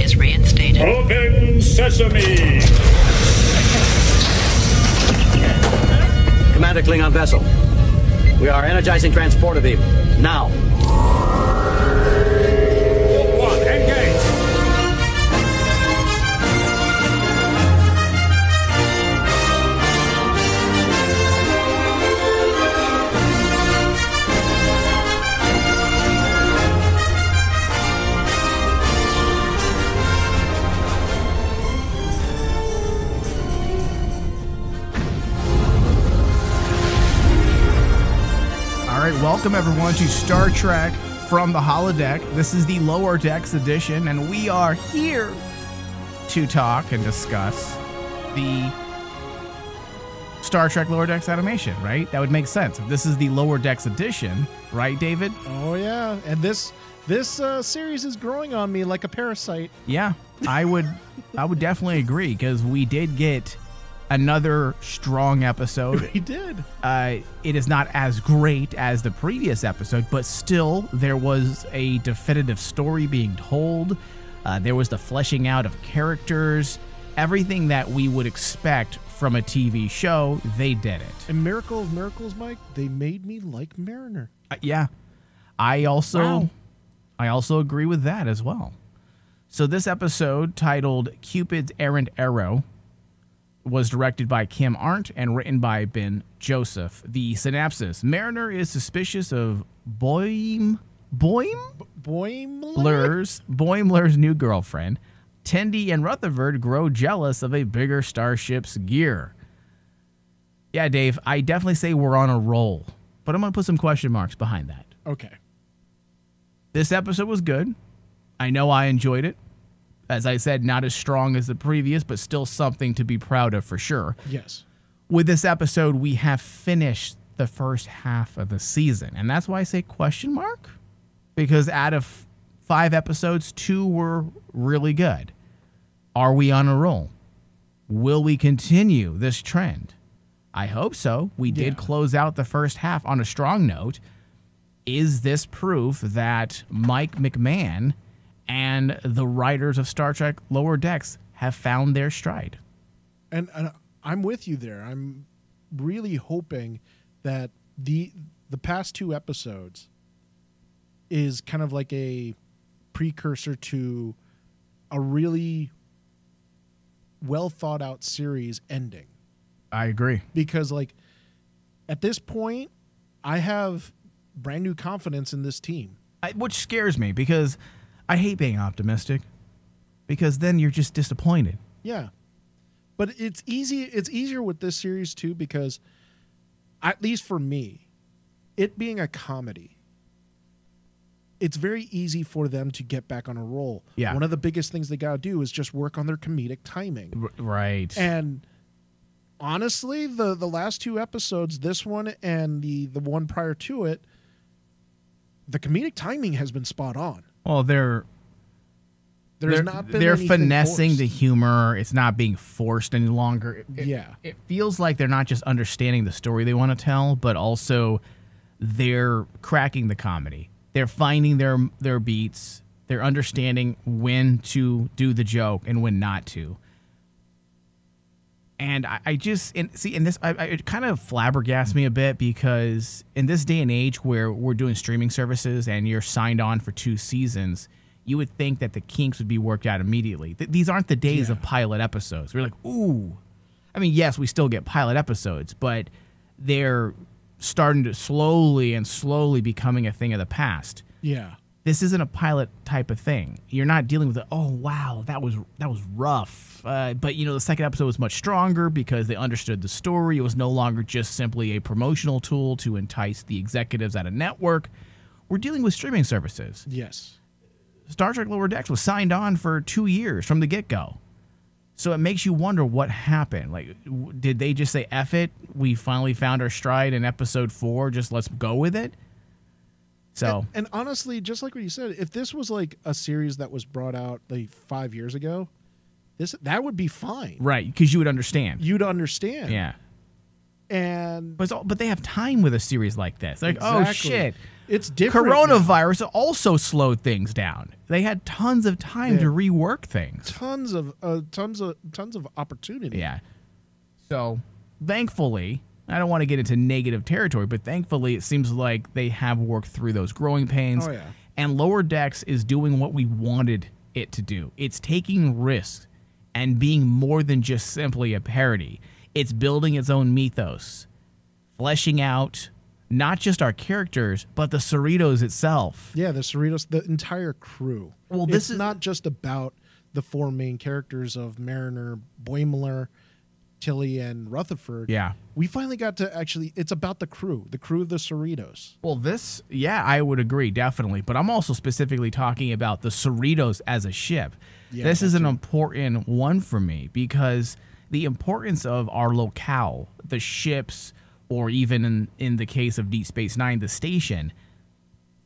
is reinstated. Open sesame! Commander Klingon vessel. We are energizing transporter beam. Now. Welcome everyone to Star Trek from the holodeck. This is the Lower Decks edition, and we are here to talk and discuss the Star Trek Lower Decks animation, right? That would make sense. If this is the Lower Decks edition, right, David? Oh yeah, and this this uh, series is growing on me like a parasite. Yeah, I would I would definitely agree because we did get another strong episode. He did. Uh, it is not as great as the previous episode, but still, there was a definitive story being told. Uh, there was the fleshing out of characters. Everything that we would expect from a TV show, they did it. And Miracle of Miracles, Mike, they made me like Mariner. Uh, yeah, I also, Wow. I also agree with that as well. So this episode, titled "Cupid's Errant Arrow," was directed by Kim Arndt and written by Ben Joseph. The synopsis: Mariner is suspicious of Boim Boim Boimler? Blur's Boimler's new girlfriend. Tendi and Rutherford grow jealous of a bigger starship's gear. Yeah, Dave, I definitely say we're on a roll, but I'm gonna put some question marks behind that. Okay. This episode was good. I know I enjoyed it. As I said, not as strong as the previous, but still something to be proud of for sure. Yes. With this episode, we have finished the first half of the season. And that's why I say question mark. Because out of five episodes, two were really good. Are we on a roll? Will we continue this trend? I hope so. We did close out the first half on a strong note. Is this proof that Mike McMahan and the writers of Star Trek Lower Decks have found their stride? And, and I'm with you there. I'm really hoping that the the past two episodes is kind of like a precursor to a really well thought out series ending. I agree. because like at this point i have brand new confidence in this team I, which scares me because I hate being optimistic because then you're just disappointed. yeah but it's easy it's easier with this series too because at least for me it being a comedy it's very easy for them to get back on a roll Yeah. one of the biggest things they got to do is just work on their comedic timing R- right. and honestly the the last two episodes this one and the the one prior to it the comedic timing has been spot on well, they're there's they're, not been they're finessing the humor. It's not being forced any longer. It- it- Yeah. It feels like they're not just understanding the story they want to tell, but also they're cracking the comedy. They're finding their their beats. They're understanding when to do the joke and when not to. And I, I just and see in this I, I, it kind of flabbergasts me a bit because in this day and age where we're doing streaming services and you're signed on for two seasons, you would think that the kinks would be worked out immediately. Th- these aren't the days of pilot episodes. We're like, ooh. I mean, yes, we still get pilot episodes, but they're starting to slowly and slowly becoming a thing of the past yeah this isn't a pilot type of thing. You're not dealing with the oh wow that was that was rough. Uh, but you know the second episode was much stronger because they understood the story. It was no longer just simply a promotional tool to entice the executives at a network. We're dealing with streaming services. yes Star Trek Lower Decks was signed on for two years from the get go. So it makes you wonder what happened. Like, did they just say "eff it"? We finally found our stride in episode four. Just let's go with it. So and, and honestly just like what you said if this was like a series that was brought out like five years ago this that would be fine right, because you would understand. you'd understand Yeah. and But, all, but they have time with a series like this. Like, oh shit, It's different now. Coronavirus also slowed things down. They had tons of time Yeah. to rework things. tons of uh, tons of tons of opportunity. Yeah. So, thankfully, I don't want to get into negative territory, but thankfully, it seems like they have worked through those growing pains. Oh, yeah. And Lower Decks is doing what we wanted it to do. It's taking risks and being more than just simply a parody. It's building its own mythos, fleshing out not just our characters, but the Cerritos itself. Yeah, the Cerritos, the entire crew. Well, it's this is- not just about the four main characters of Mariner, Boimler, Tilly, and Rutherford. Yeah. we finally got to actually. It's about the crew, the crew of the Cerritos. Well, this, yeah, I would agree, definitely. But I'm also specifically talking about the Cerritos as a ship. Yeah, this is an too. important one for me because the importance of our locale, the ships, or even in, in the case of Deep Space Nine, the station,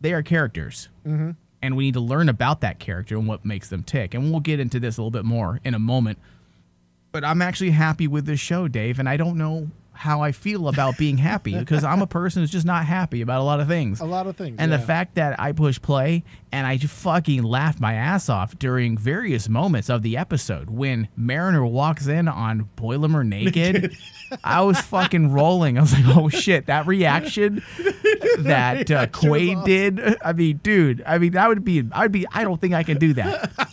they are characters. Mm-hmm. And we need to learn about that character and what makes them tick. And we'll get into this a little bit more in a moment. But I'm actually happy with this show, Dave, and I don't know how I feel about being happy because I'm a person who's just not happy about a lot of things. A lot of things, And the fact that I push play and I fucking laughed my ass off during various moments of the episode when Mariner walks in on Boilemer naked. I was fucking rolling. I was like, oh shit, that reaction that uh, Quaid awesome. did. I mean, dude, I mean, that would be, I'd be, I don't think I can do that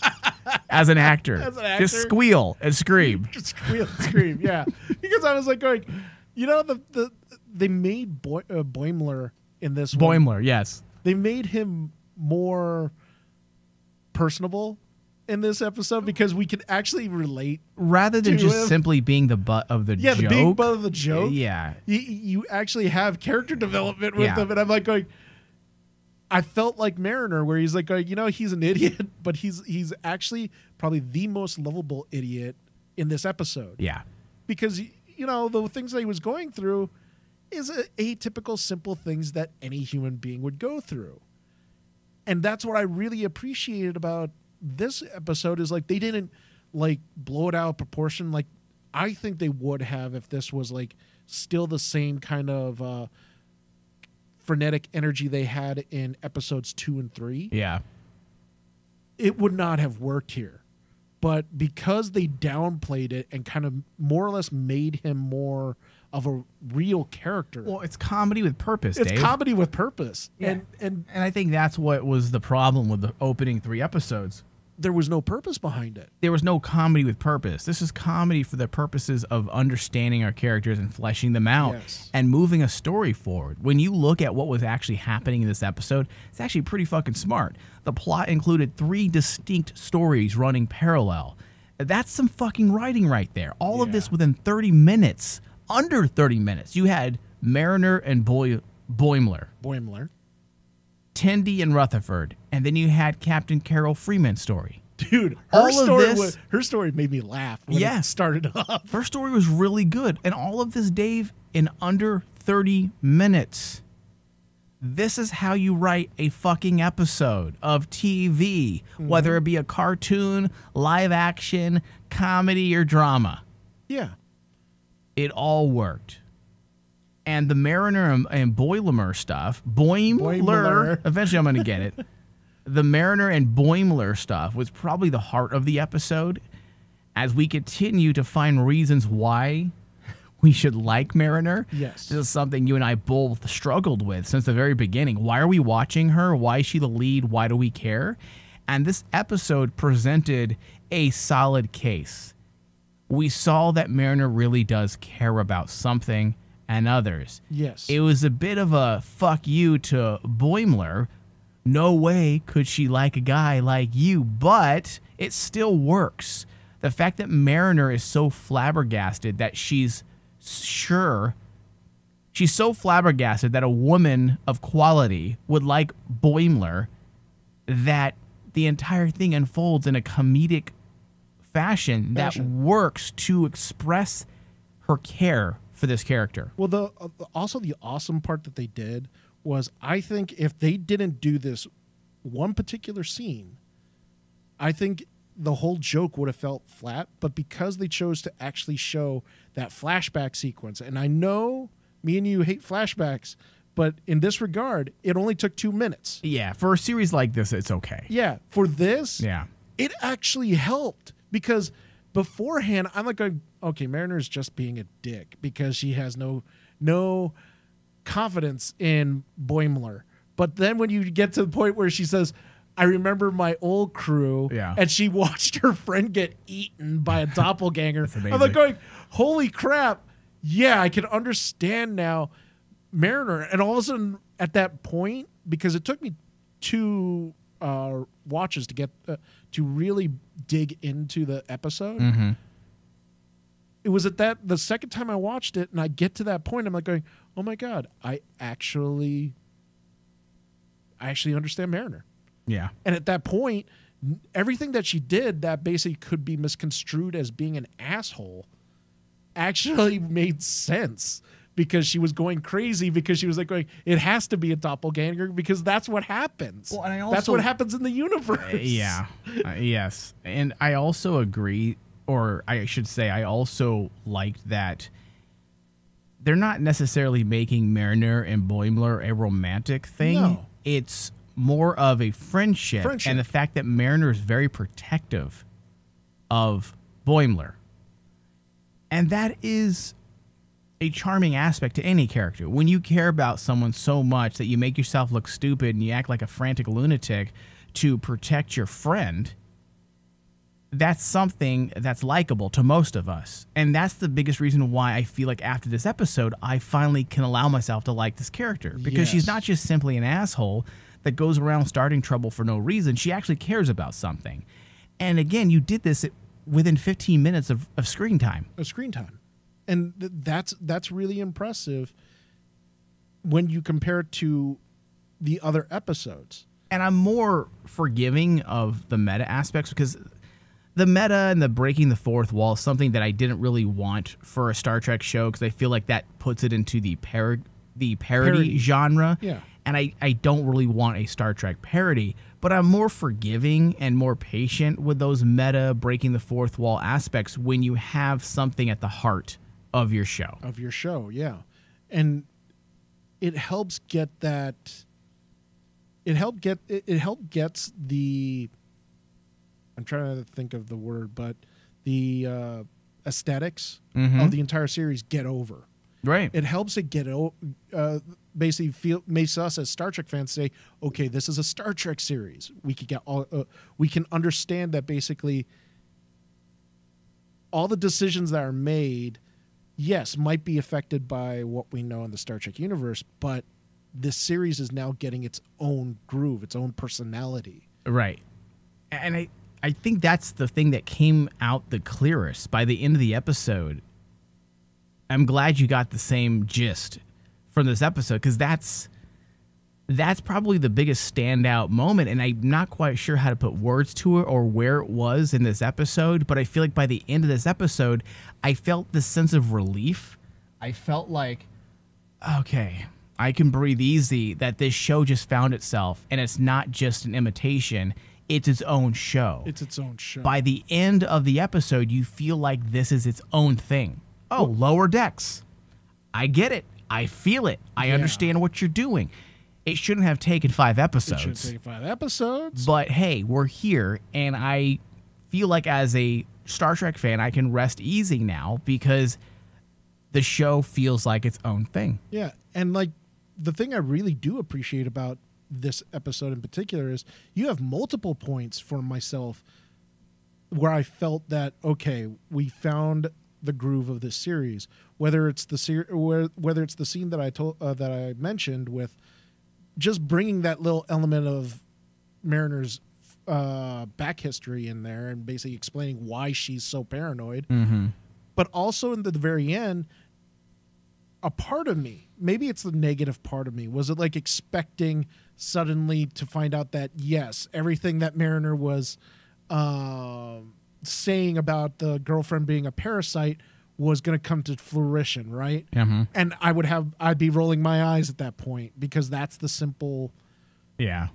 as an actor. As an Just squeal and scream. Just squeal and scream, yeah. Because I was like going, you know, the the they made Boy, uh, Boimler in this one. Yes. They made him more personable in this episode because we could actually relate. Rather than just him. simply being the butt of the Yeah, joke. the big butt of the joke. Yeah. you, you actually have character development with Yeah. him, and I'm like going. I felt like Mariner, where he's like, you know, he's an idiot, but he's he's actually probably the most lovable idiot in this episode. Yeah. because you know the things that he was going through is a, atypical, simple things that any human being would go through, and that's what I really appreciated about this episode is like they didn't like blow it out of proportion. Like I think they would have if this was like still the same kind of uh, frenetic energy they had in episodes two and three Yeah. it would not have worked here. But because they downplayed it and kind of more or less made him more of a real character, Well, it's comedy with purpose, it's Dave. comedy with purpose. Yeah. And and and I think that's what was the problem with the opening three episodes. There was no purpose behind it. There was no comedy with purpose. This is comedy for the purposes of understanding our characters and fleshing them out Yes. and moving a story forward. When you look at what was actually happening in this episode, it's actually pretty fucking smart. The plot included three distinct stories running parallel. That's some fucking writing right there. All of this within 30 minutes. Under 30 minutes. You had Mariner and Boy- Boimler. Boimler. Tindy and Rutherford, and then you had Captain Carol Freeman's story. Dude, her All of story this- was, her story made me laugh when Yeah. it started off. Her story was really good, and all of this, Dave, in under 30 minutes. This is how you write a fucking episode of TV, mm-hmm. whether it be a cartoon, live action, comedy, or drama. Yeah. It all worked. And the Mariner and, and Boilemer stuff, Boimler. eventually I'm going to get it. the Mariner and Boimler stuff was probably the heart of the episode as we continue to find reasons why we should like Mariner. Yes. This is something you and I both struggled with since the very beginning. Why are we watching her? Why is she the lead? Why do we care? And this episode presented a solid case we saw that Mariner really does care about something and others. Yes. It was a bit of a fuck you to Boimler. No way could she like a guy like you, but it still works. The fact that Mariner is so flabbergasted that she's sure she's so flabbergasted that a woman of quality would like Boimler that the entire thing unfolds in a comedic fashion, that Fashion. works to express her care for this character. Well, the uh, also the awesome part that they did was I think if they didn't do this one particular scene, I think the whole joke would have felt flat. But because they chose to actually show that flashback sequence, and I know me and you hate flashbacks, But in this regard, it only took two minutes. Yeah, for a series like this, it's okay. Yeah, for this, Yeah. it actually helped because beforehand I'm like okay, Mariner's just being a dick because she has no no confidence in Boimler. But then when you get to the point where she says, I remember my old crew, Yeah. and she watched her friend get eaten by a doppelganger. I'm like going, holy crap. Yeah, I can understand now Mariner. And all of a sudden, at that point, because it took me two uh, watches to get uh, to really dig into the episode. It was at that the second time I watched it, and I get to that point, I'm like going, "Oh my god, I actually, I actually understand Mariner." Yeah. And at that point, everything that she did that basically could be misconstrued as being an asshole actually made sense because she was going crazy because she was like going, it has to be a doppelganger because that's what happens. Well, and I that's what happens in the universe. Uh, yeah. Uh, yes. And I also agree, or I should say, I also liked that they're not necessarily making Mariner and Boimler a romantic thing. No. It's more of a friendship, Friendship. and the fact that Mariner is very protective of Boimler. And that is a charming aspect to any character. When you care about someone so much that you make yourself look stupid and you act like a frantic lunatic to protect your friend, that's something that's likable to most of us. And that's the biggest reason why I feel like after this episode, I finally can allow myself to like this character because she's not just simply an asshole that goes around starting trouble for no reason. She actually cares about something. And again, you did this within 15 minutes of, of screen time. of screen time, and th- that's that's really impressive when you compare it to the other episodes. and I'm more forgiving of the meta aspects because the meta and the breaking the fourth wall is something that I didn't really want for a Star Trek show because I feel like that puts it into the par- the parody, Parody. genre. Yeah. And I, I don't really want a Star Trek parody, but I'm more forgiving and more patient with those meta breaking the fourth wall aspects when you have something at the heart of your show. of your show yeah and it helps get that it helped get it, it helped gets the i'm trying to think of the word but the uh esthetics of the entire series get over Right. it helps it get o- uh, basically feel makes us as Star Trek fans say, okay, this is a Star Trek series. We could get all uh, we can understand that basically all the decisions that are made, yes, might be affected by what we know in the Star Trek universe, but this series is now getting its own groove, its own personality. Right. And I I think that's the thing that came out the clearest by the end of the episode. I'm glad you got the same gist from this episode cuz that's that's probably the biggest standout moment and I'm not quite sure how to put words to it or where it was in this episode, but I feel like by the end of this episode, I felt this sense of relief. I felt like okay, I can breathe easy that this show just found itself and it's not just an imitation, it's its own show. It's its own show. By the end of the episode, you feel like this is its own thing. Oh, lower decks. I get it. I feel it. I Yeah. understand what you're doing. It shouldn't have taken five it should episodes. take five episodes. But hey, we're here, and I feel like as a Star Trek fan, I can rest easy now because the show feels like its own thing. Yeah, and like the thing I really do appreciate about this episode in particular is you have multiple points for myself where I felt that okay, we found the groove of this series. Whether it's the ser- whether it's the scene that I told uh, that I mentioned with just bringing that little element of Mariner's uh, back history in there and basically explaining why she's so paranoid but also in the very end a part of me maybe it's the negative part of me was it like expecting suddenly to find out that yes everything that mariner was um, saying about the girlfriend being a parasite was going to come to fruition right Mhm. and i would have i'd be rolling my eyes at that point because that's the simple Yeah.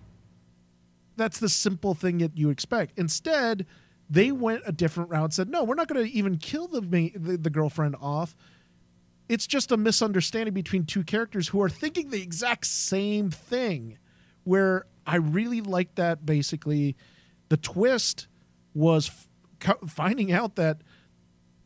that's the simple thing that you expect. Instead, they went a different route. Said, "No, we're not going to even kill the, the the girlfriend off. it's just a misunderstanding between two characters who are thinking the exact same thing. Where I really liked that basically the twist was f- finding out that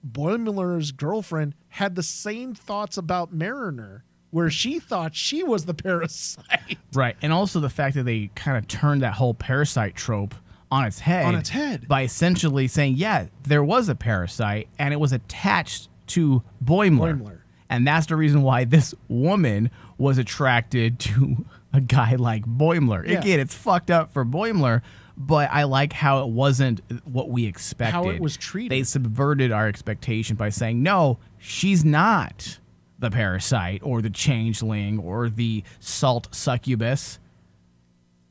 Boimler's girlfriend had the same thoughts about Mariner, where she thought she was the parasite. Right. And also the fact that they kind of turned that whole parasite trope on its head. On its head. By essentially saying, yeah, there was a parasite and it was attached to Boimler. Boimler. And that's the reason why this woman was attracted to a guy like Boimler. Yeah. Again, it's fucked up for Boimler, but I like how it wasn't what we expected. How it was treated. They subverted our expectation by saying, no, she's not the parasite or the changeling or the salt succubus.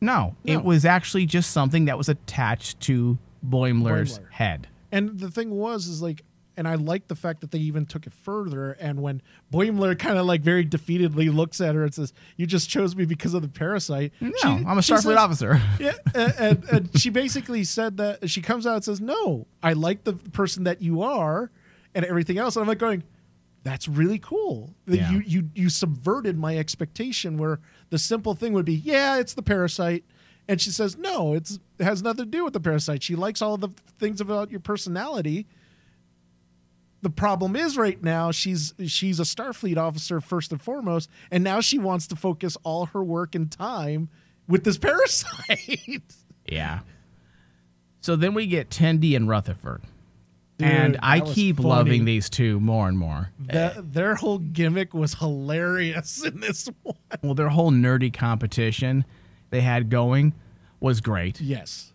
No, No. it was actually just something that was attached to Boimler's Boimler. head. And the thing was, is like, and I like the fact that they even took it further. And when Boimler kind of like very defeatedly looks at her and says, "You just chose me because of the parasite." No, she- I'm a Starfleet officer. Yeah, and, and, and she basically said that she comes out and says, "No, I like the person that you are, and everything else." And I'm like going, "That's really cool. That Yeah. You you you subverted my expectation where the simple thing would be, yeah, it's the parasite." And she says, "No, it's it has nothing to do with the parasite. She likes all of the things about your personality." The problem is right now she's she's a Starfleet officer first and foremost, and now she wants to focus all her work and time with this parasite. Yeah. So then we get Tendi and Rutherford. Dude, and I keep funny. loving these two more and more. That their whole gimmick was hilarious in this one. Well, their whole nerdy competition they had going was great. Yes.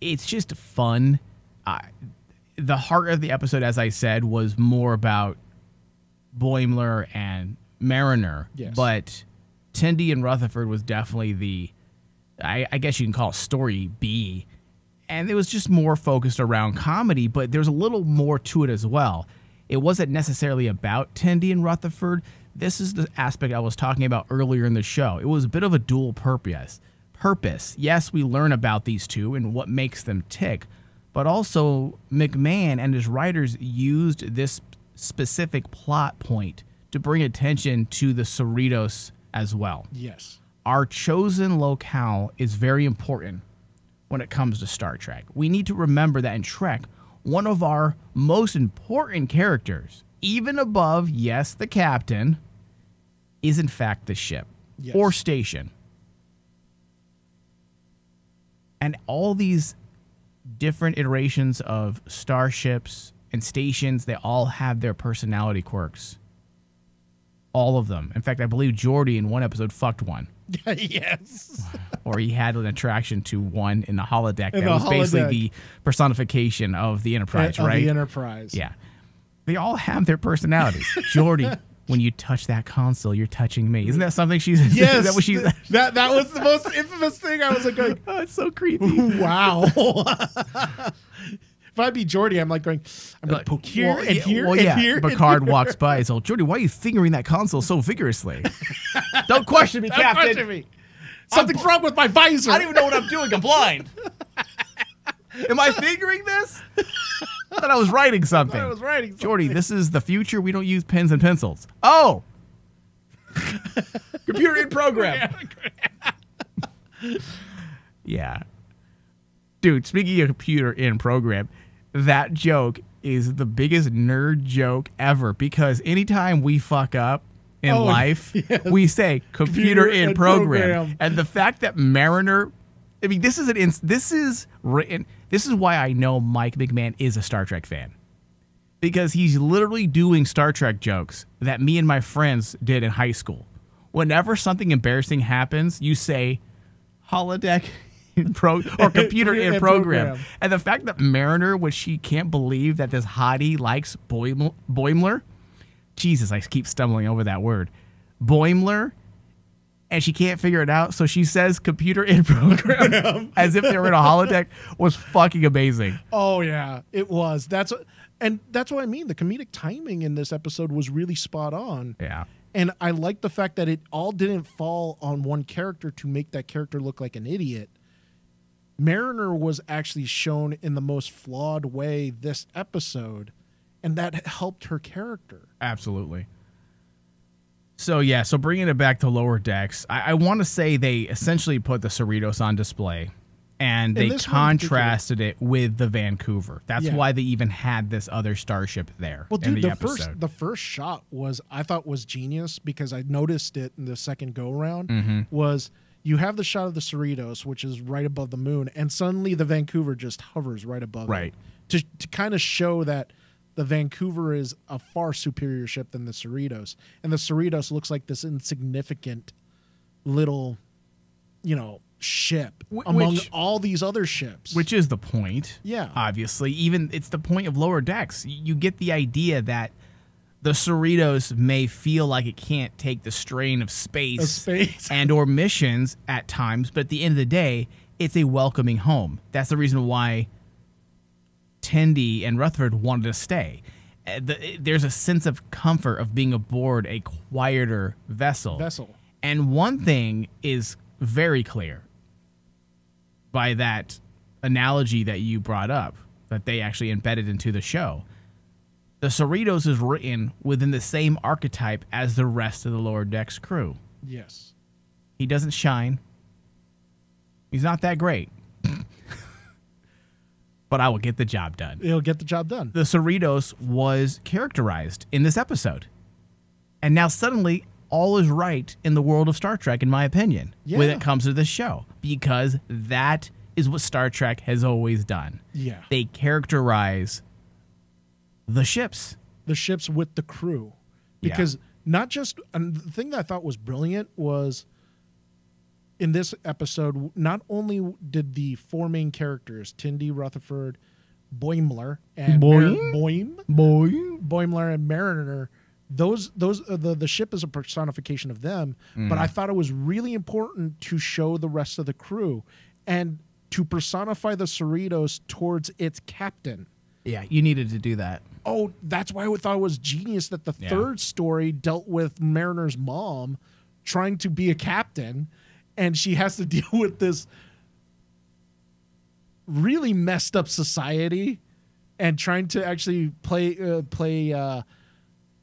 It's just fun. I, the heart of the episode, as I said, was more about Boimler and Mariner. Yes. But Tendi and Rutherford was definitely the, I, I guess you can call it story B. And it was just more focused around comedy, but there's a little more to it as well. It wasn't necessarily about Tendi and Rutherford. This is the aspect I was talking about earlier in the show. It was a bit of a dual purpose. Purpose. Yes, we learn about these two and what makes them tick, but also McMahan and his writers used this specific plot point to bring attention to the Cerritos as well. Yes. Our chosen locale is very important when it comes to Star Trek. We need to remember that in Trek, one of our most important characters, even above, yes, the captain, is in fact the ship Yes. or station. And all these different iterations of starships and stations, they all have their personality quirks. All of them. In fact, I believe Geordi in one episode fucked one yes. or he had an attraction to one in the holodeck In that the was basically the personification of the Enterprise, right? the Enterprise. yeah. They all have their personalities. Geordi, when you touch that console, you're touching me. Isn't that something she's Yes. that what she that that was the most infamous thing. I was like going, Oh, it's so creepy. wow. if I'd be Geordi, I'm like going, I'm Like, poke here well, and here well, and yeah. here. and Picard here. walks by. He's all, Geordi, why are you fingering that console so vigorously? Don't question me, Don't Captain. question me. Something's wrong with my visor. I don't even know what I'm doing. I'm blind. Am I fingering this? I thought I was writing something. I was writing. something. Geordi, this is the future. We don't use pens and pencils. Oh! Computer in program. yeah. Dude, speaking of computer in program, that joke is the biggest nerd joke ever because anytime we fuck up in Oh, life, yes. we say computer, Computer in program. program. And the fact that Mariner I mean, this is an ins- this is written. This is why I know Mike McMahan is a Star Trek fan because he's literally doing Star Trek jokes that me and my friends did in high school. Whenever something embarrassing happens, you say holodeck in pro or computer in program. program. And the fact that Mariner, when she can't believe that this hottie likes Boim- Boimler, Jesus, I keep stumbling over that word, Boimler, and she can't figure it out, so she says computer in program as if they were in a holodeck was fucking amazing. Oh yeah, it was. That's what, and that's what I mean. The comedic timing in this episode was really spot on. Yeah. And I like the fact that it all didn't fall on one character to make that character look like an idiot. Mariner was actually shown in the most flawed way this episode, and that helped her character. Absolutely. So yeah, so bringing it back to lower decks, I, I want to say they essentially put the Cerritos on display, and they this one in particular- contrasted it with the Vancouver. That's Yeah. why they even had this other starship there Well, dude, the, the, first the first shot was I thought was genius because I noticed it in the second go around. Mm-hmm. Was you have the shot of the Cerritos, which is right above the moon, and suddenly the Vancouver just hovers right above Right. it to to kind of show that the Vancouver is a far superior ship than the Cerritos, and the Cerritos looks like this insignificant little, you know, ship Wh- among which- all these other ships. which is the point. Yeah. Obviously, even it's the point of lower decks. You get the idea that the Cerritos may feel like it can't take the strain of space, Of space. and or missions at times, but at the end of the day, it's a welcoming home. That's the reason why Tendi and Rutherford wanted to stay. Uh, There's a sense of comfort of being aboard a quieter vessel. Vessel. And one thing is very clear by that analogy that you brought up that they actually embedded into the show. The Cerritos is written within the same archetype as the rest of the lower decks crew. yes. He doesn't shine. He's not that great. But I will get the job done. It'll get the job done. The Cerritos was characterized in this episode. And now suddenly all is right in the world of Star Trek, in my opinion, when it comes to this show. Because that is what Star Trek has always done. Yeah. They characterize the ships. the ships with the crew Yeah. because not just and the thing that I thought was brilliant was in this episode not only did the four main characters Tindy Rutherford Boimler and Mar- Boing? Boim Boimler and Mariner those those uh, the the ship is a personification of them Mm. but I thought it was really important to show the rest of the crew and to personify the Cerritos towards its captain Yeah, you needed to do that. oh, that's why I thought it was genius that the Yeah. third story dealt with Mariner's mom trying to be a captain, and she has to deal with this really messed up society, and trying to actually play uh, play uh,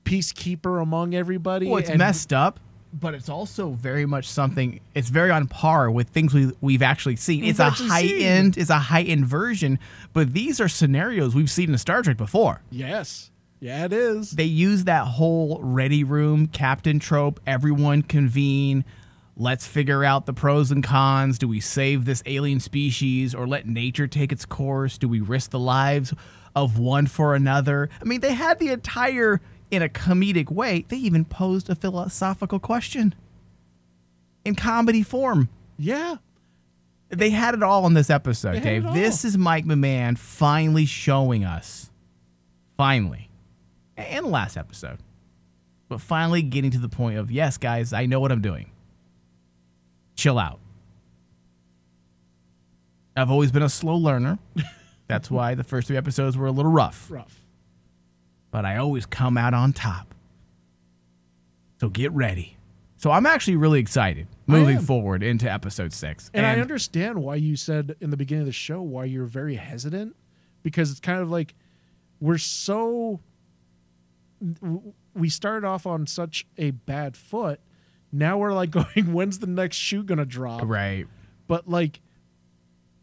peacekeeper among everybody. Well, it's and- messed up, but it's also very much something. It's very on par with things we we've actually seen. We've it's a high seen. heightened. It's a heightened version, but these are scenarios we've seen in Star Trek before. Yes, yeah, it is. They use that whole ready room captain trope. Everyone convene. Let's figure out the pros and cons. Do we save this alien species or let nature take its course? Do we risk the lives of one for another? I mean, they had the entire, in a comedic way, they even posed a philosophical question in comedy form. Yeah, They had it all in this episode, Dave. This is Mike McMahan finally showing us, finally, and the last episode, but finally getting to the point of, yes, guys, I know what I'm doing. Chill out. I've always been a slow learner. That's why the first three episodes were a little rough, rough. but I always come out on top. So get ready. So I'm actually really excited moving forward into episode six. And, I understand why you said in the beginning of the show why you're very hesitant because it's kind of like we're so we started off on such a bad foot. Now we're like going, when's the next shoe gonna drop? Right. But like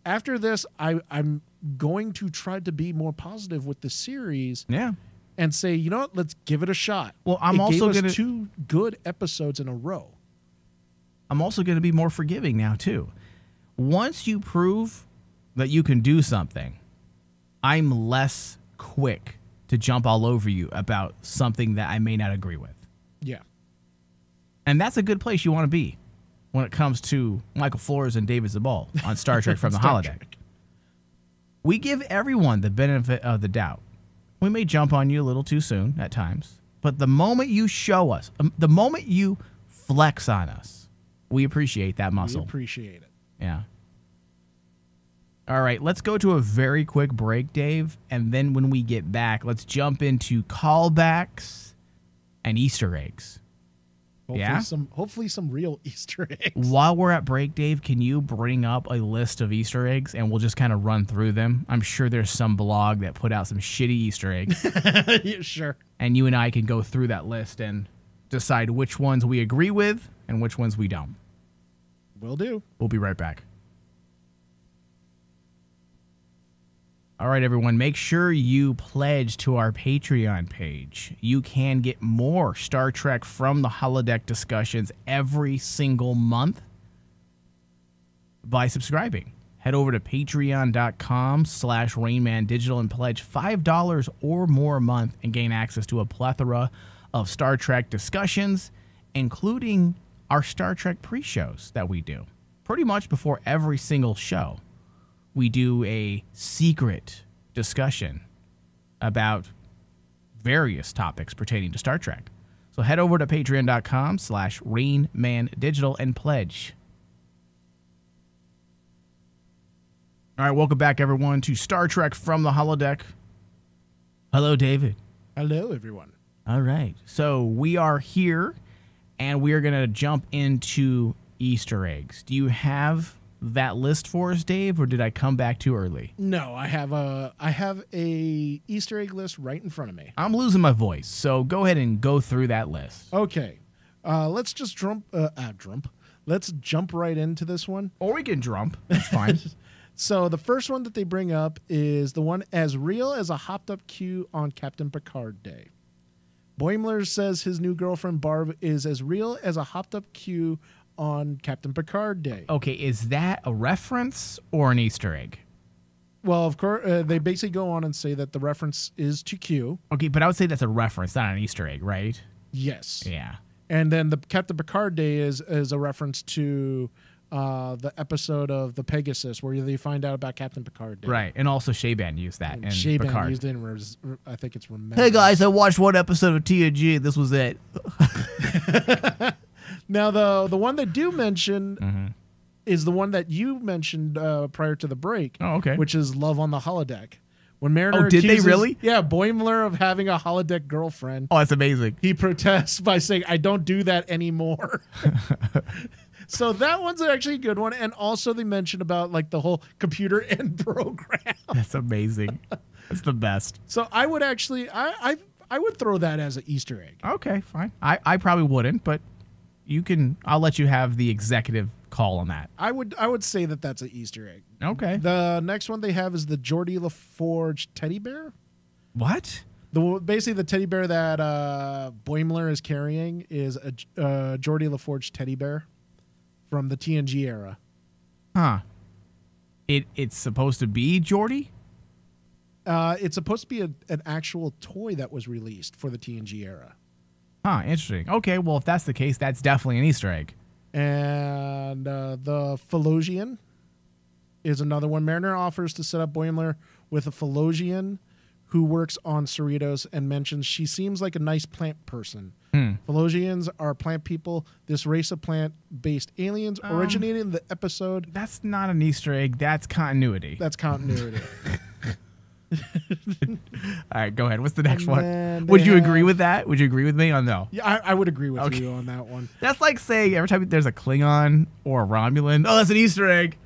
after this, I I'm going to try to be more positive with the series Yeah. and say, you know what, let's give it a shot. Well, I'm It also gonna- two good episodes in a row. I'm also going to be more forgiving now too. Once you prove that you can do something, I'm less quick to jump all over you about something that I may not agree with. Yeah. And that's a good place you want to be when it comes to Michael Flores and David Zabal on Star Trek from the Star holodeck. Trek. We give everyone the benefit of the doubt. We may jump on you a little too soon at times, but the moment you show us, um, the moment you flex on us, we appreciate that muscle. We appreciate it. Yeah. All right, let's go to a very quick break, Dave. And then when we get back, let's jump into callbacks and Easter eggs. Hopefully Yeah? some hopefully some real Easter eggs. While we're at break, Dave, can you bring up a list of Easter eggs and we'll just kind of run through them? I'm sure there's some blog that put out some shitty Easter eggs, yeah, sure. and you and I can go through that list and decide which ones we agree with and which ones we don't. Will do. We'll be right back. All right, everyone, make sure you pledge to our Patreon page. You can get more Star Trek from the holodeck discussions every single month by subscribing. Head over to patreon.com slash rainmandigital and pledge $5 or more a month and gain access to a plethora of Star Trek discussions, including our Star Trek pre-shows that we do. Pretty much before every single show, we do a secret discussion about various topics pertaining to Star Trek. So head over to patreon.com slash rainmandigital and pledge. All right, welcome back, everyone, to Star Trek from the holodeck. Hello, David. Hello, everyone. All right. So we are here and we are going to jump into Easter eggs. Do you have that list for us, Dave, or did I come back too early? No, I have a I have a Easter egg list right in front of me. I'm losing my voice, so go ahead and go through that list. Okay, uh, let's just jump. Uh, uh, jump. Let's jump right into this one. Or we can jump. That's fine. So the first one that they bring up is the one as real as a hopped up Q on Captain Picard Day. Boimler says his new girlfriend Barb is as real as a hopped up Q on Captain Picard Day. okay, is that a reference or an Easter egg? Well, of course, uh, they basically go on and say that the reference is to Q. Okay, but I would say that's a reference, not an Easter egg, right? Yes. Yeah. And then the Captain Picard Day is is a reference to uh, the episode of the Pegasus where they find out about Captain Picard Day. Right. And also Chabon used that And in Chabon Picard. used it in, res- I think it's remember. Hey guys, I watched one episode of TNG. This was it. Now the the one they do mention Mm-hmm. is the one that you mentioned uh, prior to the break. Oh, okay. Which is Love on the Holodeck. When Mariner Oh, did they accuses- really? Yeah, Boimler of having a holodeck girlfriend. Oh, that's amazing. He protests by saying, "I don't do that anymore." so that one's actually a good one, and also they mention about like the whole computer and program. That's amazing. That's the best. So I would actually, I, I, I would throw that as an Easter egg. Okay, fine. I, I probably wouldn't, but you can. I'll let you have the executive call on that. I would, I would say that that's an Easter egg. Okay. The next one they have is the Geordi LaForge teddy bear. what? The basically the teddy bear that uh, Boimler is carrying is a uh, Geordi LaForge teddy bear from the TNG era. Huh? It it's supposed to be Geordi. Uh, it's supposed to be a, an actual toy that was released for the TNG era. Huh? Interesting. Okay. Well, if that's the case, that's definitely an Easter egg. And uh, the Phylosian is another one. Mariner offers to set up Boimler with a Phylosian who works on Cerritos and mentions she seems like a nice plant person. Phylosians are plant people. This race of plant based aliens originated in the episode. That's not an Easter egg. That's continuity. That's continuity. All right, go ahead. What's the next And one? Would they you agree with that? Would you agree with me on no? yeah, I, I would agree with Okay. you on that one. That's like saying every time there's a Klingon or a Romulan, oh, that's an Easter egg.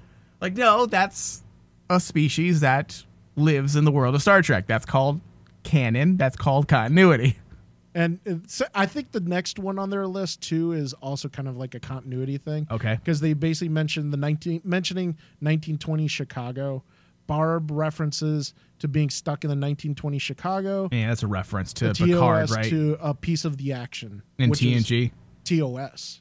Like, no, that's a species that lives in the world of Star Trek. That's called canon. That's called continuity. And it's, I think the next one on their list too is also kind of like a continuity thing. Okay. Because they basically mentioned the 19 mentioning 1920 Chicago. Barb references to being stuck in the 1920 Chicago. Yeah, that's a reference to the Picard, TOS right? to a piece of the action in TNG. TOS.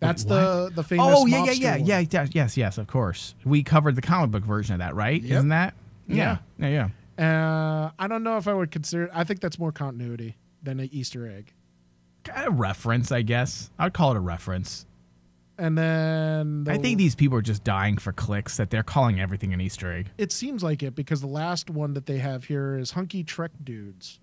That's Wait, the the famous. Oh yeah, yeah, yeah, one. yeah, yeah, yes, yes, of course. We covered the comic book version of that, right? Yep. Isn't that? Yeah, yeah, yeah. Uh, I don't know if I would consider. I think that's more continuity than an Easter egg. Kind of reference, I guess. I'd call it a reference. And then I think these people are just dying for clicks that they're calling everything an Easter egg. it seems like it because the last one that they have here is hunky Trek dudes.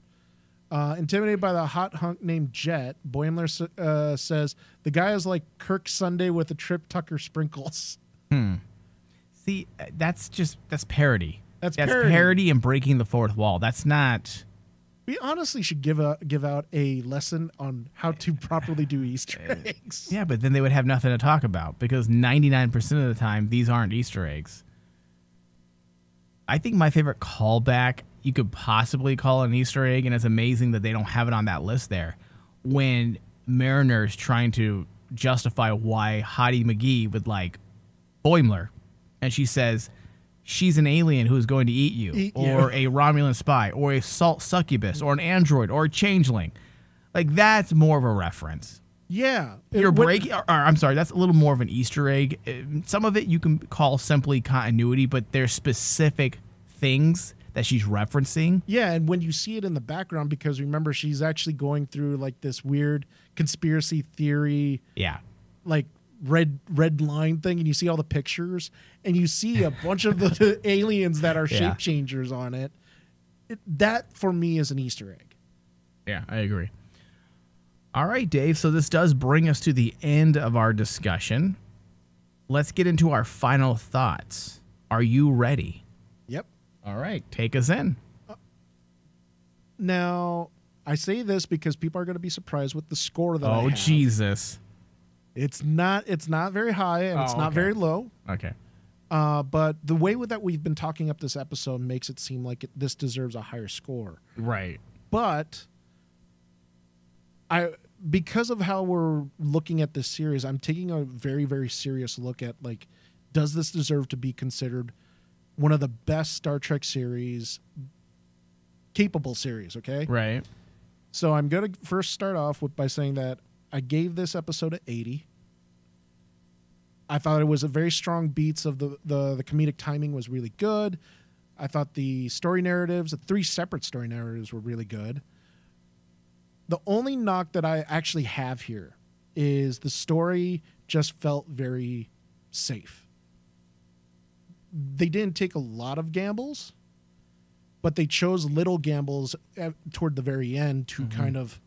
Uh, intimidated by the hot hunk named Jet, Boimler uh, says the guy is like Kirk sundae with the Trip Tucker sprinkles. Hmm. See, uh, that's just that's parody. That's that's parody. and breaking the fourth wall. That's not. We honestly should give a give out a lesson on how to properly do Easter eggs. Yeah, but then they would have nothing to talk about because 99% of the time these aren't Easter eggs. I think my favorite callback you could possibly call an Easter egg, and it's amazing that they don't have it on that list there. When Mariner's trying to justify why Hottie McGee would like Boimler, and she says she's an alien who is going to eat you, Eat you. or a Romulan spy, or a salt succubus, or an android, or a changeling. Like that's more of a reference. Yeah, You're breaking. Or, or, I'm sorry, that's a little more of an Easter egg. Uh, Some of it you can call simply continuity, but there's specific things that she's referencing. Yeah, and when you see it in the background, because remember she's actually going through like this weird conspiracy theory, Yeah. like red red line thing, and you see all the pictures, and you see a bunch of the aliens that are Yeah. shape changers on it. it. That for me is an Easter egg. Yeah, I agree. All right, Dave. So this does bring us to the end of our discussion. Let's get into our final thoughts. Are you ready? Yep. All right, take us in. Uh, now I say this because people are going to be surprised with the score that I Oh. Jesus. It's not it's not very high and it's Oh, not okay. very low. Okay. Uh, but the way that we've been talking up this episode makes it seem like it, this deserves a higher score. Right. But I because of how we're looking at this series, I'm taking a very very serious look at like does this deserve to be considered one of the best Star Trek series capable series, okay? Right. So I'm going to first start off with by saying that I gave this episode an 80. I thought it was a very strong beats of the, the the comedic timing was really good. I thought the story narratives, the three separate story narratives were really good. The only knock that I actually have here is the story just felt very safe. They didn't take a lot of gambles, but they chose little gambles at, toward the very end to mm-hmm. kind of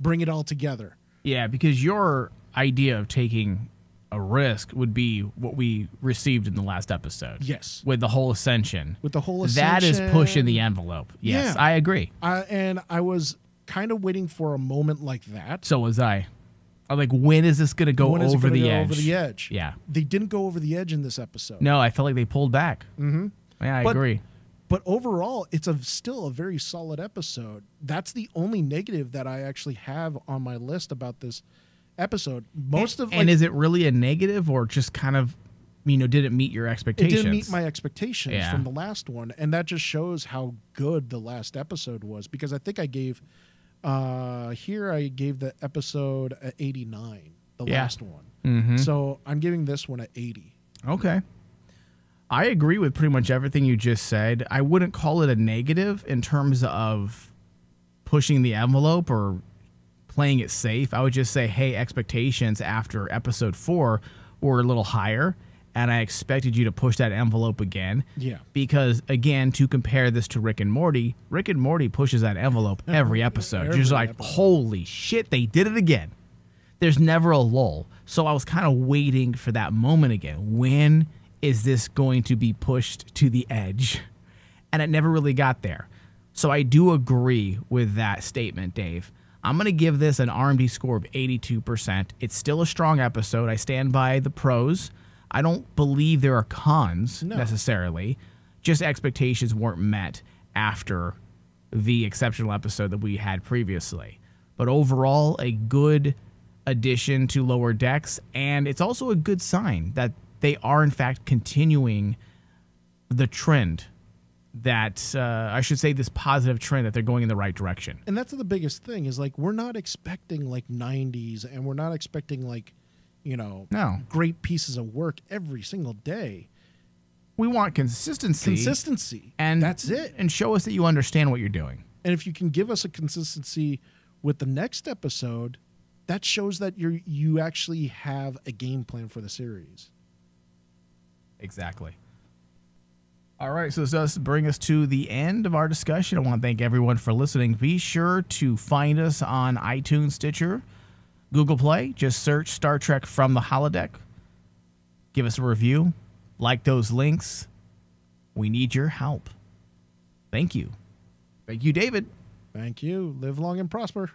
bring it all together. Yeah, because your idea of taking a risk would be what we received in the last episode. Yes. With the whole ascension. With the whole ascension. That is pushing the envelope. Yes, Yeah. I agree. I, and I was kind of waiting for a moment like that. So was I. I'm like, when is this going to go over the go edge? over the edge? Yeah. They didn't go over the edge in this episode. No, I felt like they pulled back. Mm-hmm. Yeah, I But- agree. But overall, it's a still a very solid episode. That's the only negative that I actually have on my list about this episode. Most of and is it really a negative or just kind of, you know, did it meet your expectations? it didn't meet my expectations Yeah. from the last one, and that just shows how good the last episode was. Because I think I gave uh here I gave the episode a 89, the Yeah. last one. Mhm. So I'm giving this one a 80. Okay. I agree with pretty much everything you just said. I wouldn't call it a negative in terms of pushing the envelope or playing it safe. I would just say, hey, expectations after episode four were a little higher, and I expected you to push that envelope again. Yeah. Because again, to compare this to Rick and Morty, Rick and Morty pushes that envelope every episode. You're just like, episode. holy shit, they did it again. There's never a lull. So I was kind of waiting for that moment again. When is this going to be pushed to the edge? And it never really got there. So I do agree with that statement, Dave. I'm going to give this an RMD score of 82%. It's still a strong episode. I stand by the pros. I don't believe there are cons No. necessarily. Just expectations weren't met after the exceptional episode that we had previously. But overall, a good addition to Lower Decks, and it's also a good sign that they are, in fact, continuing the trend that uh, I should say this positive trend that they're going in the right direction. and that's the biggest thing is like we're not expecting like 90s and we're not expecting like you know No. great pieces of work every single day We want consistency, consistency and that's it and show us that you understand what you're doing. and if you can give us a consistency with the next episode that shows that you're you actually have a game plan for the series Exactly. All right, so this does bring us to the end of our discussion. I want to thank everyone for listening. Be sure to find us on iTunes, Stitcher, Google Play. Just search Star Trek from the holodeck. Give us a review. Like those links. We need your help. Thank you. Thank you, David. thank you live long and prosper